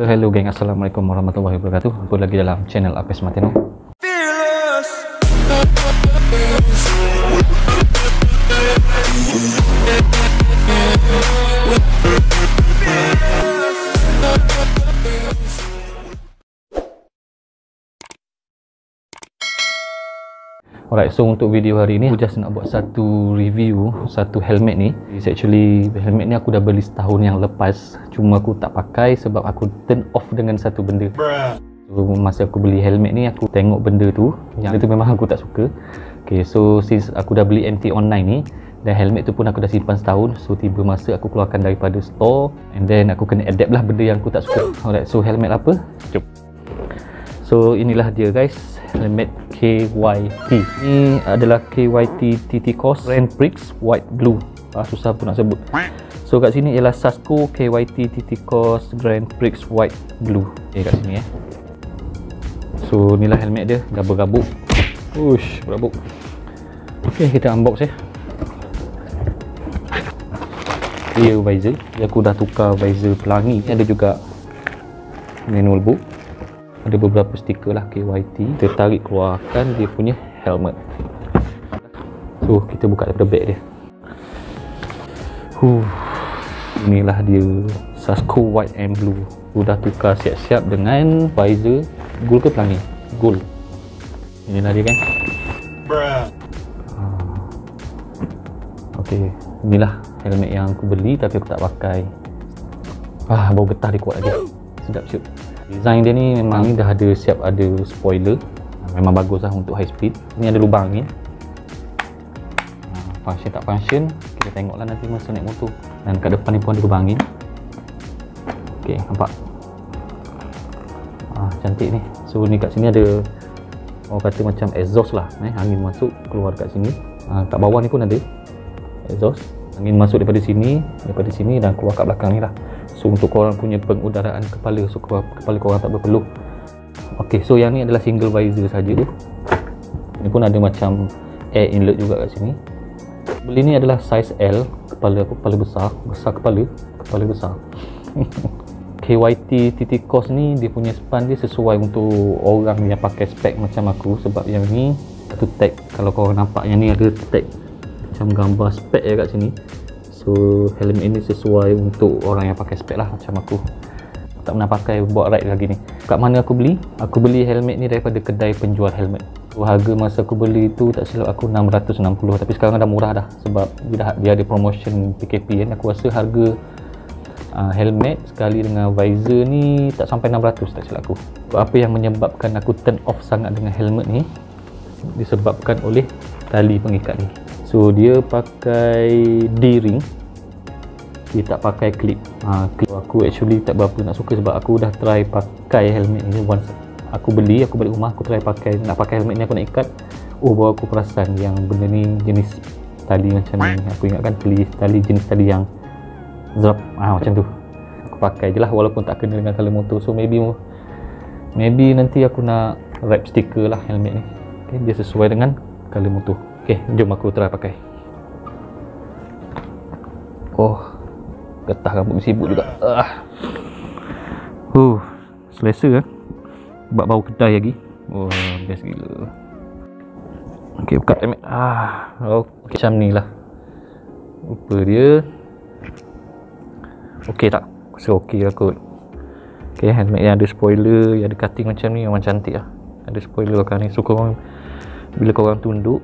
Hello, hello geng. Assalamualaikum warahmatullahi wabarakatuh. Jumpa lagi dalam channel Apes Martino. Alright, so untuk video hari ni aku just nak buat satu review satu helmet ni. It's actually helmet ni aku dah beli setahun yang lepas. Cuma aku tak pakai sebab aku turn off dengan satu benda. So masa aku beli helmet ni aku tengok benda tu yang itu memang aku tak suka. Okay, so since aku dah beli MT online ni dan helmet tu pun aku dah simpan setahun so tiba masa aku keluarkan daripada store and then aku kena adapt lah benda yang aku tak suka alright so helmet apa? jom so inilah dia guys helmet KYT ni adalah KYT TT Cos Grand Prix White Blue. Ah, susah pun nak sebut. So kat sini ialah Sasco KYT TT Cos Grand Prix White Blue. Eh kat sini eh. So inilah helmet dia. Gabuk-gabuk. Ush gabuk ok kita unbox eh. Rear visor. Aku dah tukar visor pelangi. Ada juga manual book ada beberapa stiker lah KYT kita tarik keluarkan dia punya helmet. So kita buka daripada bag dia. Huh. inilah dia. Sasco white and blue. Aku dah tukar siap-siap dengan visor gold ke pelangi? Gold inilah dia kan? Bruh. ok inilah helmet yang aku beli tapi aku tak pakai. Ah bau getah dia kuat lagi. Sedap siup design dia ni memang ni dah ada siap ada spoiler. Memang bagus lah untuk high speed. Ni ada lubang angin ah, function tak function kita tengoklah nanti masa naik motor. Dan kat depan ni pun ada lubang angin ok nampak? Ah, cantik ni. So ni kat sini ada orang kata macam exhaust lah eh, angin masuk keluar kat sini. Ah, kat bawah ni pun ada exhaust angin masuk daripada sini daripada sini dan keluar kat belakang ni lah. So untuk korang punya pengudaraan kepala so kepala korang tak berpeluh. Ok so yang ni adalah single visor saja. Tu ni pun ada macam air inlet juga kat sini. Beli ni adalah size L kepala aku kepala besar. Besar kepala kepala besar. KYT TT Cos ni dia punya span dia sesuai untuk orang yang pakai spek macam aku. Sebab yang ni satu tag. Kalau korang nampak yang ni ada tag macam gambar spek ya kat sini. So helmet ini sesuai untuk orang yang pakai spek lah macam aku. Tak pernah pakai buat ride lagi ni. Kat mana aku beli? aku beli helmet ni daripada kedai penjual helmet. So, harga masa aku beli tu tak silap aku 660 tapi sekarang dah murah dah sebab dia, dah, dia ada promotion PKP kan aku rasa harga uh, helmet sekali dengan visor ni tak sampai 600 tak silap aku. Apa yang menyebabkan aku turn off sangat dengan helmet ni disebabkan oleh tali pengikat ni so dia pakai D-ring. Dia tak pakai clip. Ha, clip aku actually tak berapa nak suka sebab aku dah try pakai helmet ni once aku beli aku balik rumah aku try pakai nak pakai helmet ni aku nak ikat. Oh baru aku perasan yang benda ni jenis tali macam ni. Aku ingatkan tali, tali jenis tali yang zap ah macam tu. Aku pakai je lah walaupun tak kena dengan color motor. So maybe maybe nanti aku nak wrap stiker lah helmet ni. Okay, dia sesuai dengan color motor ok jom aku try pakai. Oh getah rambut sibuk juga. Ah. huh selesa kan buat bau kedai lagi. Oh best gila. Ok buka. Helmet ah oh, okay. macam ni lah. Rupa dia? Ok tak? Rasa ok lah kot. Ok helmet yang ada spoiler yang ada cutting macam ni memang cantik lah. Ada spoiler belakang ni. So korang bila korang tunduk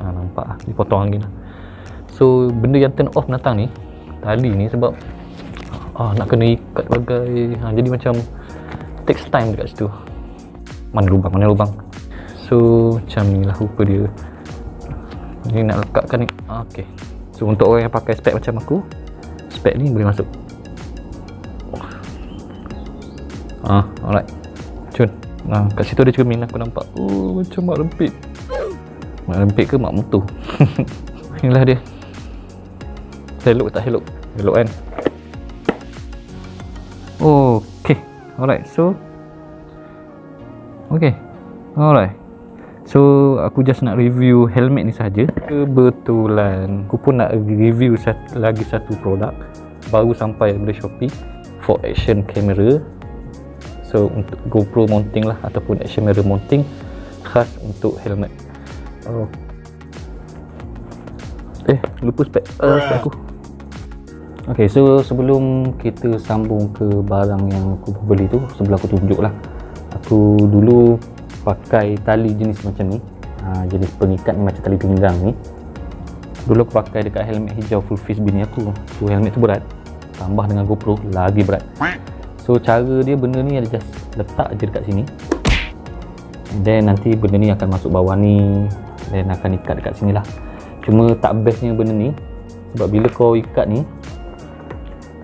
ha, nampak lah dipotong angin lah. So benda yang turn off datang ni tali ni sebab ah, nak kena ikat bagai. Ha, jadi macam takes time dekat situ. Mana lubang mana lubang. So macam ni lah rupa dia. Ni nak lekatkan ni. Ah, ok so untuk orang yang pakai spek macam aku spek ni boleh masuk. Ah, alright. Cun nah, kat situ ada cermin aku nampak oh macam mak rempit. Mak rempit ke mak mutu? Inilah dia. Hello tak hello hello kan? Ok alright so ok alright. So aku just nak review helmet ni saja kebetulan aku pun nak review satu, lagi satu produk. Baru sampai dari Shopee for action camera so untuk GoPro mounting lah ataupun action mirror mounting khas untuk helmet. Oh. eh lupa spek uh, spek aku. Ok so sebelum kita sambung ke barang yang aku beli tu sebelah aku tunjuk lah aku dulu pakai tali jenis macam ni. Ha, jenis pengikat ni macam tali pinggang ni. Dulu aku pakai dekat helmet hijau full face bini aku. So helmet tu berat. Tambah dengan GoPro lagi berat so cara dia benda ni ada just letak je dekat sini. Then nanti benda ni akan masuk bawah ni dan akan ikat dekat sini lah. Cuma tak bestnya benda ni sebab bila kau ikat ni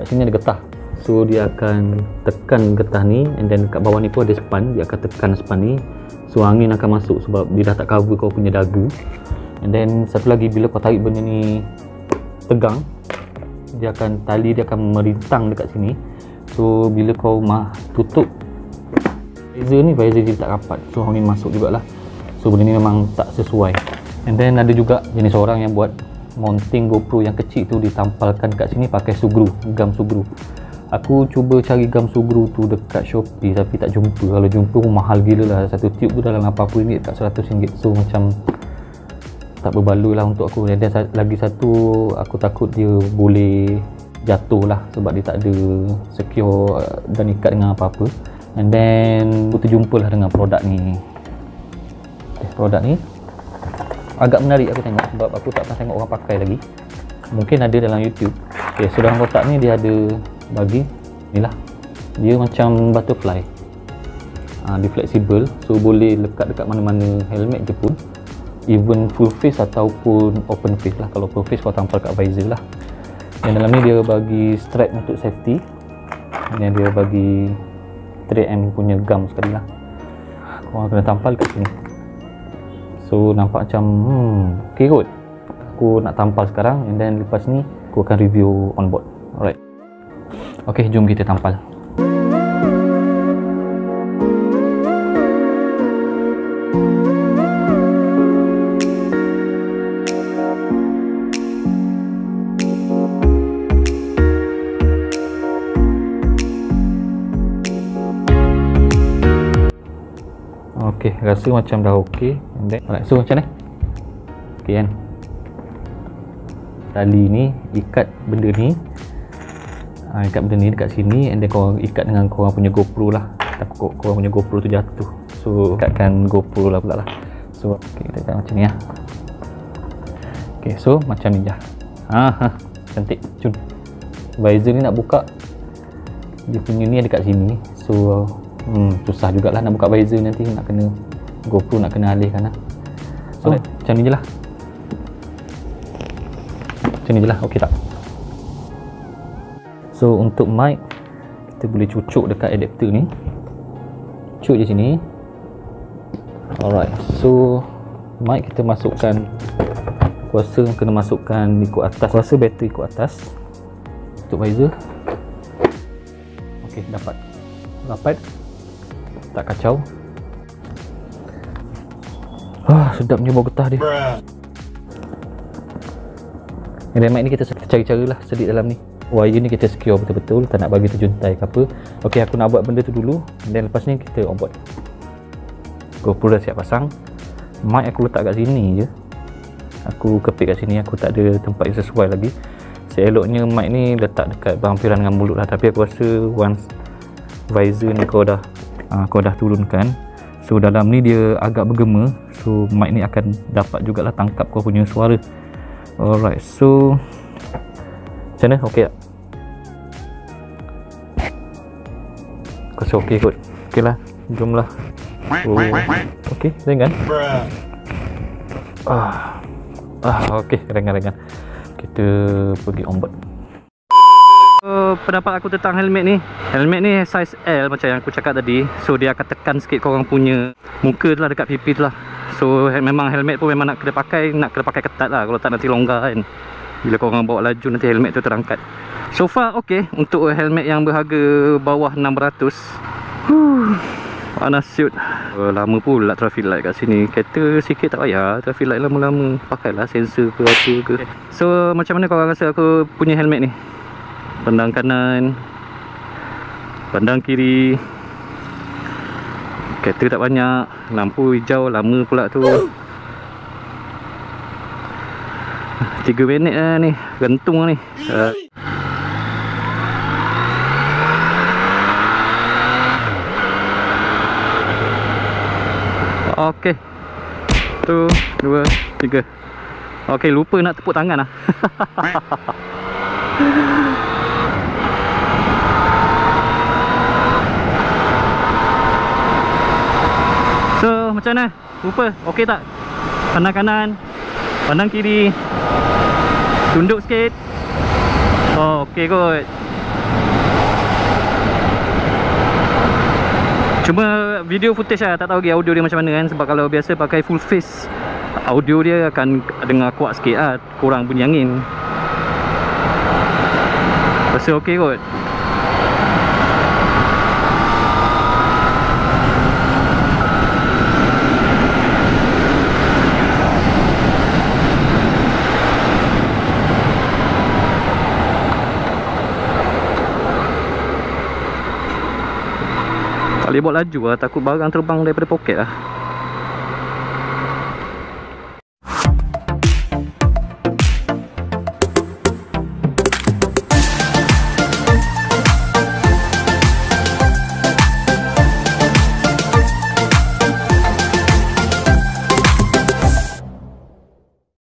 kat sini ada getah. So dia akan tekan getah ni and then kat bawah ni pun ada span dia akan tekan span ni. So angin akan masuk sebab dia dah tak cover kau punya dagu. And then satu lagi bila kau tarik benda ni tegang dia akan tali dia akan merintang dekat sini so bila kau mah tutup visor ni visor dia tak rapat. So angin masuk jugalah. So benda ni memang tak sesuai. And then ada juga jenis orang yang buat mounting GoPro yang kecil tu ditampalkan kat sini pakai sugru gam sugru. Aku cuba cari gam sugru tu dekat Shopee tapi tak jumpa. Kalau jumpa pun mahal gila lah. Satu tube tu dalam 80 ringgit tak 100 ringgit. So macam tak berbaloi lah untuk aku. Dan lagi satu aku takut dia boleh jatuh lah sebab dia tak ada secure dan ikat dengan apa-apa. And then aku terjumpa lah dengan produk ni. Okay, produk ni agak menarik aku tengok sebab aku tak pernah tengok orang pakai lagi. Mungkin ada dalam YouTube. Ok so dalam kotak ni dia ada bagi ni lah dia macam butterfly. Ha, dia flexible so boleh lekat dekat mana-mana helmet je pun. Even full face ataupun open face lah. Kalau full face kau tampal kat visor lah dan dalam ni dia bagi strap untuk safety. Dan dia bagi 3M punya gum sekali lah. Korang kena tampal kat sini. So nampak macam hmm ok kot. Aku nak tampal sekarang and then lepas ni aku akan review on board. Alright. Ok jom kita tampal rasa macam dah okey. Alright, so macam ni. Okey kan. Tali ni ikat benda ni. Ha, ikat benda ni dekat sini and then kau ikat dengan kau punya GoPro lah. Takut kau punya GoPro tu jatuh. So, ikatkan GoPro lah pula lah. So, okey kita ikat macam ni lah. Okey, so macam ni je. Ha, ha, cantik. Cun. Visor ni nak buka dia punya ni ada kat sini. So, hmm, susah jugalah nak buka visor nanti nak kena GoPro nak kena alihkan lah. So Alright. macam ni je lah. Macam ni je lah. Ok tak? So untuk mic kita boleh cucuk dekat adapter ni. Cucuk je sini. Alright. So mic kita masukkan kuasa kena masukkan ikut atas. Kuasa bateri ikut atas. Untuk visor. Ok dapat. Rapat tak kacau ah sedapnya bau getah dia. Remote ni kita cari cara lah sedik dalam ni. Wire ni kita secure betul-betul tak nak bagi terjuntai ke apa. Ok aku nak buat benda tu dulu dan lepas ni kita on board. GoPro dah siap pasang. Mic aku letak kat sini je. Aku kepit kat sini aku tak ada tempat yang sesuai lagi. Seeloknya mic ni letak dekat berhampiran dengan mulut lah tapi aku rasa once visor ni kau dah uh, kau dah turunkan so dalam ni dia agak bergema. So mic ni akan dapat jugalah tangkap kau punya suara. Alright so macam mana? Ok tak? Aku rasa ok kot? Ok lah jom lah oh. ok ringan. Ah, ah ok ringan-ringan kita pergi board pendapat aku tentang helmet ni? Helmet ni size L macam yang aku cakap tadi. So dia akan tekan sikit korang punya muka tu lah dekat pipi tu lah. So memang helmet pun memang nak kena pakai nak kena pakai ketat lah kalau tak nanti longgar kan. Bila korang bawa laju nanti helmet tu terangkat. So far ok untuk helmet yang berharga bawah 600 huh, panas siut. Uh, lama pula traffic light kat sini. Kereta sikit tak payah. Traffic light lama-lama. Pakailah sensor ke apa ke. So macam mana korang rasa aku punya helmet ni pandang kanan pandang kiri Kereta tak banyak Lampu hijau lama pula tu 3 minit lah ni Gantung lah ni uh. Okey. Tu, dua, tiga. Okey, lupa nak tepuk tangan lah. so, macam mana? Lupa. Okey tak? Pandang kanan. Pandang kiri. Tunduk sikit. Oh, okey kot. Cuma video footage lah Tak tahu lagi audio dia macam mana kan Sebab kalau biasa pakai full face Audio dia akan dengar kuat sikit lah Kurang bunyi angin Rasa ok kot boleh buat laju lah. Takut barang terbang daripada poket lah